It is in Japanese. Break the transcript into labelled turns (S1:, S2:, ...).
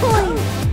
S1: Boing!